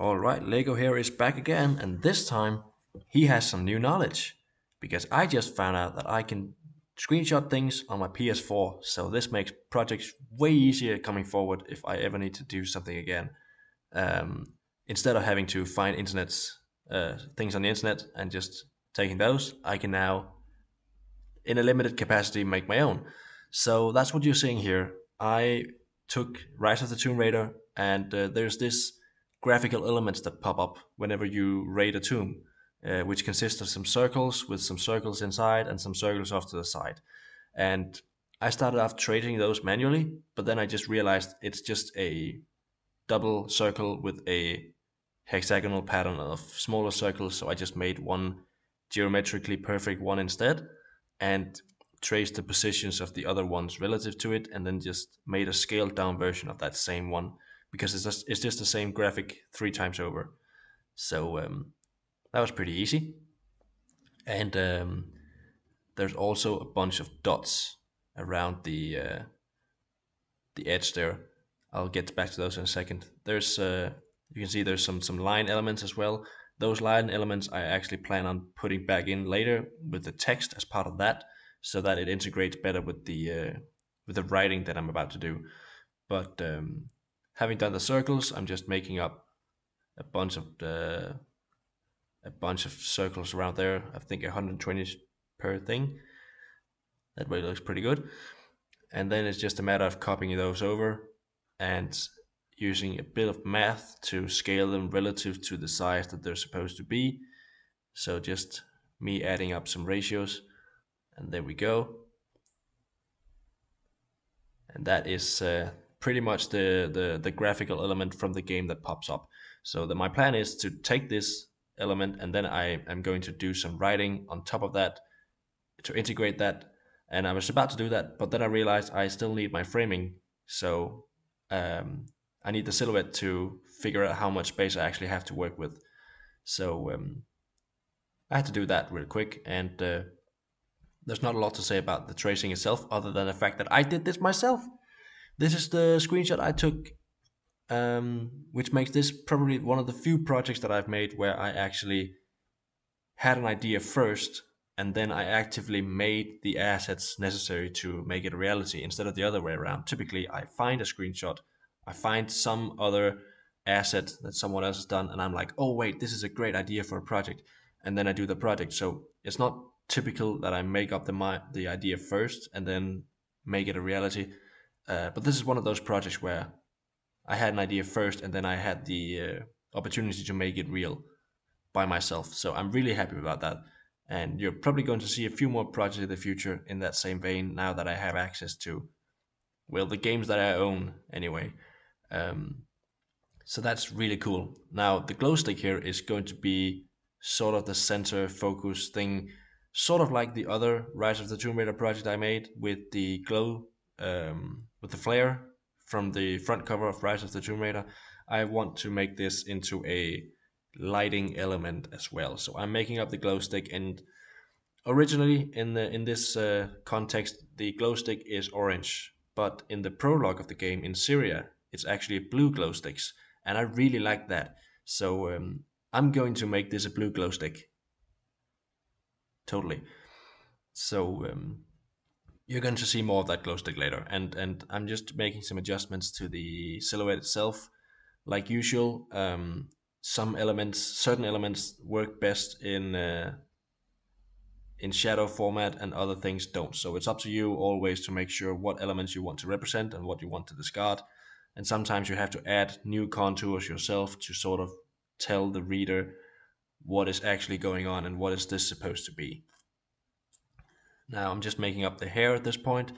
Alright, Lego here is back again, and this time he has some new knowledge. Because I just found out that I can screenshot things on my PS4, so this makes projects way easier coming forward if I ever need to do something again. Um, instead of having to find internets, uh, things on the internet and just taking those, I can now, in a limited capacity, make my own. So that's what you're seeing here. I took Rise of the Tomb Raider, and uh, there's this graphical elements that pop up whenever you raid a tomb, uh, which consists of some circles with some circles inside and some circles off to the side. And I started off tracing those manually, but then I just realized it's just a double circle with a hexagonal pattern of smaller circles. So I just made one geometrically perfect one instead and traced the positions of the other ones relative to it and then just made a scaled down version of that same one because it's just, it's just the same graphic three times over. So um, that was pretty easy. And um, there's also a bunch of dots around the uh, the edge there. I'll get back to those in a second. There's uh, you can see there's some some line elements as well. Those line elements I actually plan on putting back in later with the text as part of that, so that it integrates better with the uh, with the writing that I'm about to do. But um, having done the circles, I'm just making up a bunch of the a bunch of circles around there. I think 120 per thing. That way looks pretty good. And then it's just a matter of copying those over and using a bit of math to scale them relative to the size that they're supposed to be. So just me adding up some ratios and there we go. And that is uh, pretty much the, the, the graphical element from the game that pops up. So the, my plan is to take this element and then I am going to do some writing on top of that to integrate that. And I was about to do that, but then I realized I still need my framing. So um, I need the silhouette to figure out how much space I actually have to work with. So um, I had to do that real quick, and uh, there's not a lot to say about the tracing itself, other than the fact that I did this myself. This is the screenshot I took, um, which makes this probably one of the few projects that I've made where I actually had an idea first and then I actively made the assets necessary to make it a reality instead of the other way around. Typically, I find a screenshot, I find some other asset that someone else has done, and I'm like, oh, wait, this is a great idea for a project. And then I do the project. So it's not typical that I make up the, the idea first and then make it a reality. Uh, but this is one of those projects where I had an idea first and then I had the uh, opportunity to make it real by myself. So I'm really happy about that. And you're probably going to see a few more projects in the future in that same vein now that I have access to, well, the games that I own anyway. Um, so that's really cool. Now, the glow stick here is going to be sort of the center focus thing, sort of like the other Rise of the Tomb Raider project I made with the glow um, with the flare from the front cover of Rise of the Tomb Raider, I want to make this into a lighting element as well. So I'm making up the glow stick and originally in the in this uh, context the glow stick is orange, but in the prologue of the game in Syria it's actually blue glow sticks and I really like that. So um, I'm going to make this a blue glow stick. Totally. So um, you're going to see more of that glow stick later. And and I'm just making some adjustments to the silhouette itself. Like usual, um, some elements, certain elements work best in uh, in shadow format, and other things don't. So it's up to you always to make sure what elements you want to represent and what you want to discard. And sometimes you have to add new contours yourself to sort of tell the reader what is actually going on and what is this supposed to be. Now I'm just making up the hair at this point.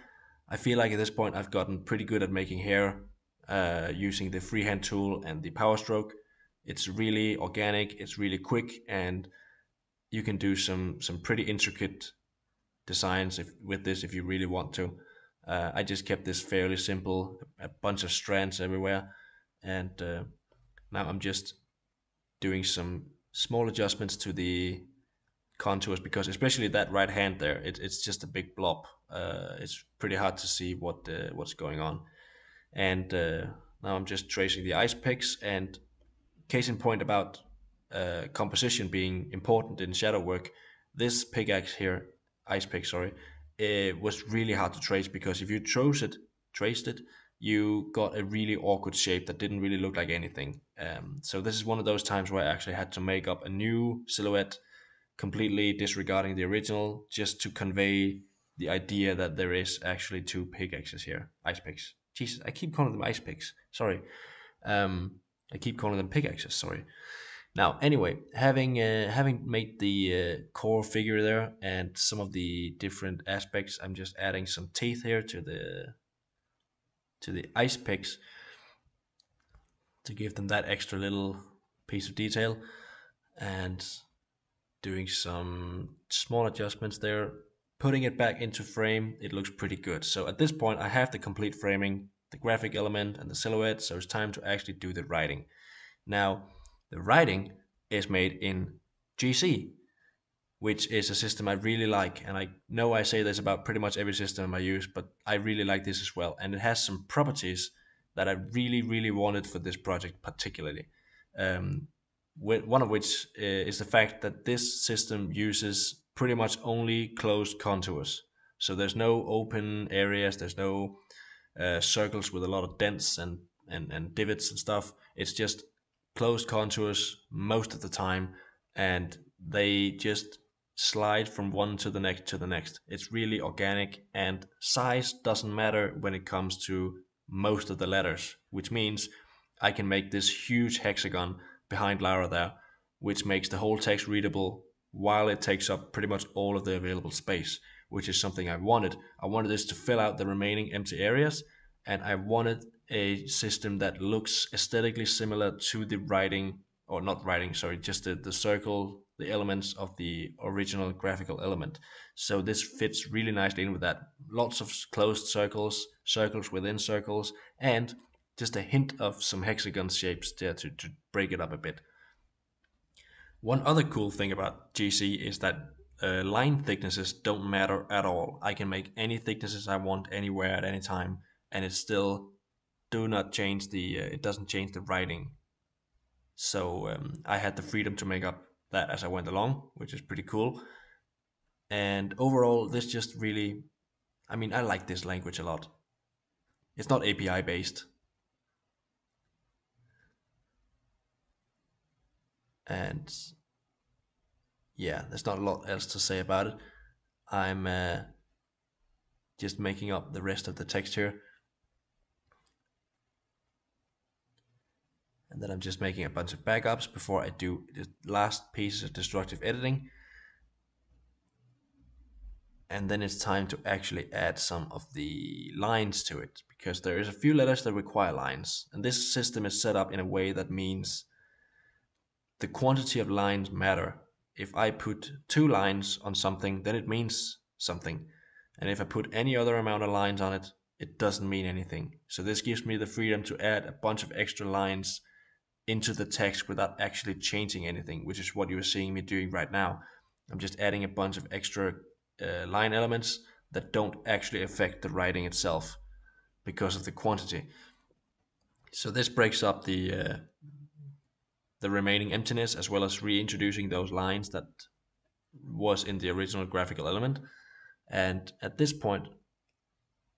I feel like at this point I've gotten pretty good at making hair uh, using the freehand tool and the power stroke. It's really organic, it's really quick, and you can do some some pretty intricate designs if, with this if you really want to. Uh, I just kept this fairly simple, a bunch of strands everywhere, and uh, now I'm just doing some small adjustments to the contours because especially that right hand there, it, it's just a big blob. Uh, it's pretty hard to see what uh, what's going on. And uh, now I'm just tracing the ice picks and case in point about uh, composition being important in shadow work, this pickaxe here, ice pick, sorry, it was really hard to trace because if you chose it, traced it, you got a really awkward shape that didn't really look like anything. Um, so this is one of those times where I actually had to make up a new silhouette, completely disregarding the original, just to convey the idea that there is actually two pickaxes here, ice picks. Jesus, I keep calling them ice picks. Sorry, um, I keep calling them pickaxes. Sorry. Now, anyway, having uh, having made the uh, core figure there and some of the different aspects, I'm just adding some teeth here to the to the ice picks to give them that extra little piece of detail and doing some small adjustments there putting it back into frame it looks pretty good so at this point I have the complete framing the graphic element and the silhouette so it's time to actually do the writing now the writing is made in GC which is a system I really like. And I know I say this about pretty much every system I use, but I really like this as well. And it has some properties that I really, really wanted for this project, particularly. Um, one of which uh, is the fact that this system uses pretty much only closed contours. So there's no open areas, there's no uh, circles with a lot of dents and, and, and divots and stuff. It's just closed contours most of the time, and they just slide from one to the next to the next. It's really organic and size doesn't matter when it comes to most of the letters, which means I can make this huge hexagon behind Lara there, which makes the whole text readable while it takes up pretty much all of the available space, which is something I wanted. I wanted this to fill out the remaining empty areas, and I wanted a system that looks aesthetically similar to the writing, or not writing, sorry, just the, the circle the elements of the original graphical element. So this fits really nicely in with that. Lots of closed circles, circles within circles, and just a hint of some hexagon shapes there to, to break it up a bit. One other cool thing about GC is that uh, line thicknesses don't matter at all. I can make any thicknesses I want anywhere at any time, and it still do not change the. Uh, it doesn't change the writing. So um, I had the freedom to make up that as I went along, which is pretty cool. And overall, this just really, I mean, I like this language a lot. It's not API based. And yeah, there's not a lot else to say about it. I'm uh, just making up the rest of the text here. and then I'm just making a bunch of backups before I do the last piece of destructive editing and then it's time to actually add some of the lines to it because there is a few letters that require lines and this system is set up in a way that means the quantity of lines matter if I put two lines on something then it means something and if I put any other amount of lines on it it doesn't mean anything so this gives me the freedom to add a bunch of extra lines into the text without actually changing anything, which is what you're seeing me doing right now. I'm just adding a bunch of extra uh, line elements that don't actually affect the writing itself because of the quantity. So this breaks up the uh, the remaining emptiness as well as reintroducing those lines that was in the original graphical element. And at this point,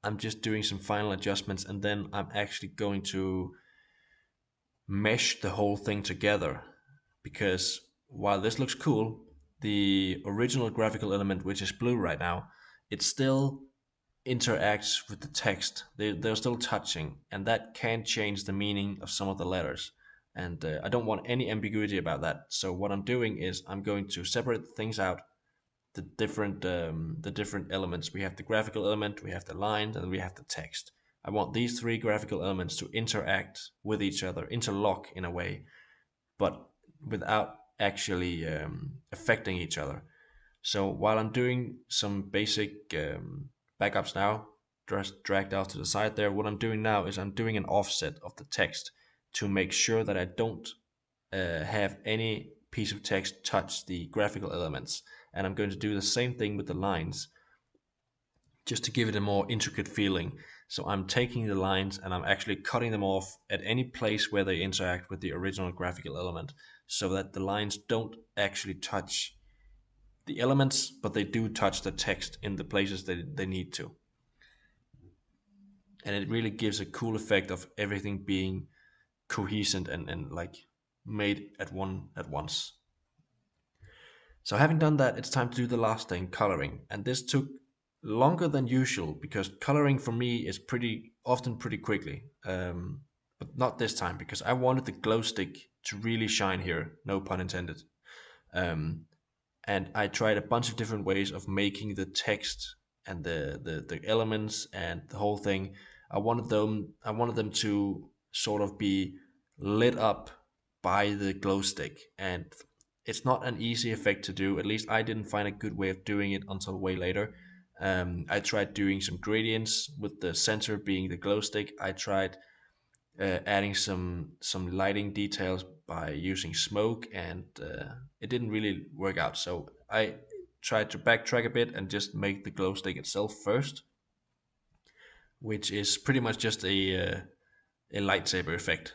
I'm just doing some final adjustments and then I'm actually going to mesh the whole thing together because while this looks cool, the original graphical element, which is blue right now, it still interacts with the text. They, they're still touching, and that can change the meaning of some of the letters. And uh, I don't want any ambiguity about that. So what I'm doing is I'm going to separate things out, the different um, the different elements. We have the graphical element, we have the lines, and we have the text. I want these three graphical elements to interact with each other, interlock in a way, but without actually um, affecting each other. So while I'm doing some basic um, backups now, just dragged out to the side there, what I'm doing now is I'm doing an offset of the text to make sure that I don't uh, have any piece of text touch the graphical elements. And I'm going to do the same thing with the lines, just to give it a more intricate feeling So I'm taking the lines and I'm actually cutting them off at any place where they interact with the original graphical element so that the lines don't actually touch the elements, but they do touch the text in the places that they need to. And it really gives a cool effect of everything being cohesive and, and like made at one at once. So having done that, it's time to do the last thing, coloring. And this took longer than usual because coloring for me is pretty often pretty quickly. Um, but not this time because I wanted the glow stick to really shine here, no pun intended. Um, and I tried a bunch of different ways of making the text and the, the, the elements and the whole thing. I wanted them I wanted them to sort of be lit up by the glow stick and it's not an easy effect to do. At least I didn't find a good way of doing it until way later. Um, I tried doing some gradients with the center being the glow stick. I tried uh, adding some some lighting details by using smoke, and uh, it didn't really work out. So I tried to backtrack a bit and just make the glow stick itself first, which is pretty much just a uh, a lightsaber effect.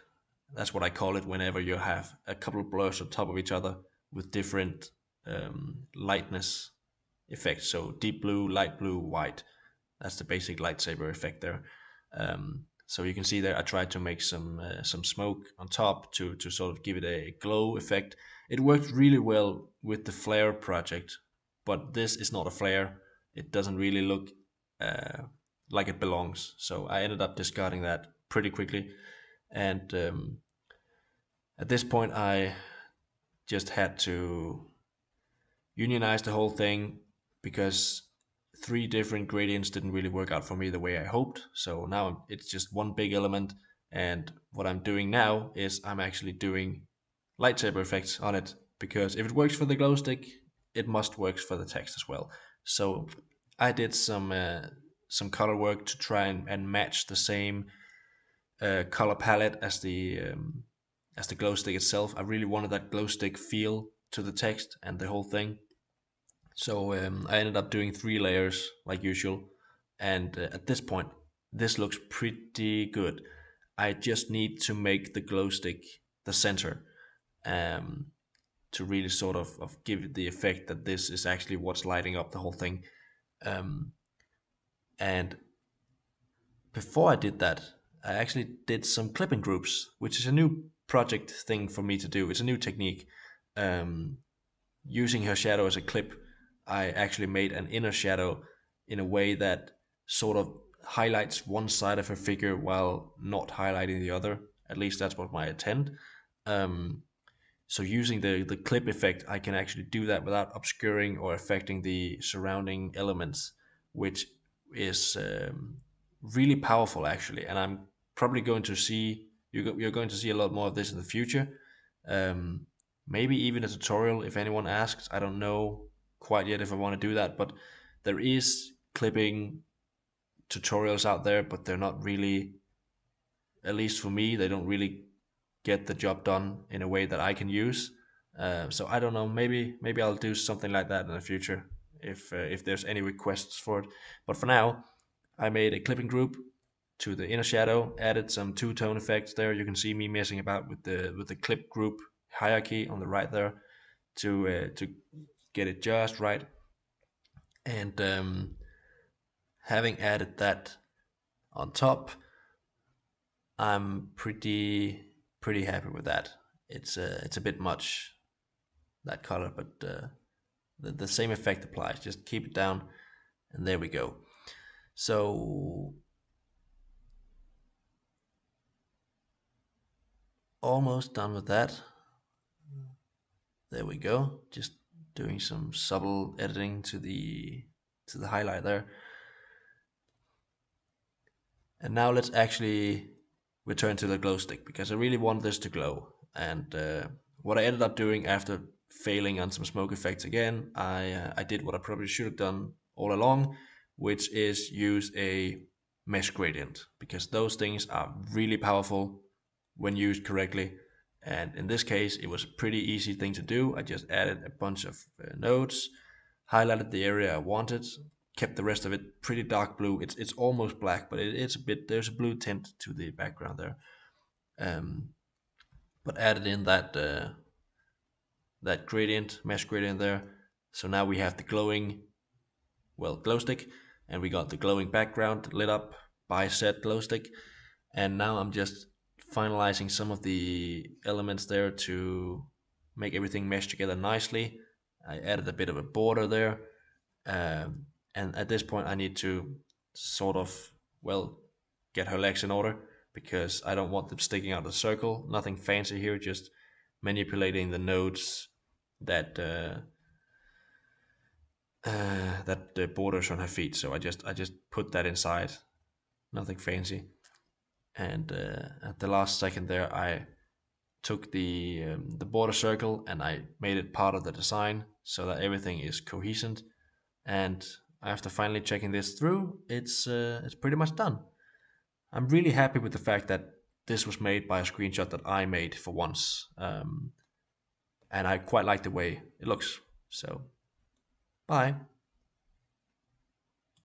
That's what I call it whenever you have a couple of blurs on top of each other with different um, lightness effects. So deep blue, light blue, white. That's the basic lightsaber effect there. Um, so you can see there I tried to make some uh, some smoke on top to, to sort of give it a glow effect. It worked really well with the flare project, but this is not a flare. It doesn't really look uh, like it belongs. So I ended up discarding that pretty quickly. And um, at this point I just had to unionize the whole thing because three different gradients didn't really work out for me the way I hoped. So now it's just one big element. And what I'm doing now is I'm actually doing lightsaber effects on it because if it works for the glow stick, it must work for the text as well. So I did some uh, some color work to try and, and match the same uh, color palette as the um, as the glow stick itself. I really wanted that glow stick feel to the text and the whole thing. So um, I ended up doing three layers like usual. And uh, at this point, this looks pretty good. I just need to make the glow stick the center um, to really sort of, of give it the effect that this is actually what's lighting up the whole thing. Um, and before I did that, I actually did some clipping groups, which is a new project thing for me to do. It's a new technique. Um, using her shadow as a clip, I actually made an inner shadow in a way that sort of highlights one side of her figure while not highlighting the other. At least that's what my intent. Um, so using the, the clip effect, I can actually do that without obscuring or affecting the surrounding elements, which is um, really powerful actually. And I'm probably going to see you're, you're going to see a lot more of this in the future. Um, maybe even a tutorial if anyone asks. I don't know quite yet if I want to do that, but there is clipping tutorials out there, but they're not really, at least for me, they don't really get the job done in a way that I can use. Uh, so I don't know. Maybe maybe I'll do something like that in the future if uh, if there's any requests for it. But for now, I made a clipping group to the inner shadow, added some two-tone effects there. You can see me messing about with the with the clip group hierarchy on the right there to uh, to get it just right. And um, having added that on top, I'm pretty pretty happy with that. It's uh, it's a bit much that color, but uh, the the same effect applies. Just keep it down, and there we go. So almost done with that. There we go. Just doing some subtle editing to the to the highlight there. And now let's actually return to the glow stick because I really want this to glow. And uh, what I ended up doing after failing on some smoke effects again, I uh, I did what I probably should have done all along, which is use a mesh gradient because those things are really powerful when used correctly. And in this case, it was a pretty easy thing to do. I just added a bunch of uh, nodes, highlighted the area I wanted, kept the rest of it pretty dark blue. It's it's almost black, but it, it's a bit there's a blue tint to the background there. Um, but added in that uh, that gradient mesh gradient there. So now we have the glowing, well, glow stick, and we got the glowing background lit up by said glow stick. And now I'm just finalizing some of the elements there to make everything mesh together nicely. I added a bit of a border there. Um, and at this point I need to sort of, well, get her legs in order because I don't want them sticking out of the circle. Nothing fancy here, just manipulating the nodes that uh, uh, that the borders on her feet. So I just I just put that inside, nothing fancy. And uh, at the last second there, I took the um, the border circle and I made it part of the design so that everything is cohesive. And after finally checking this through, it's uh, it's pretty much done. I'm really happy with the fact that this was made by a screenshot that I made for once. Um, and I quite like the way it looks. So, bye.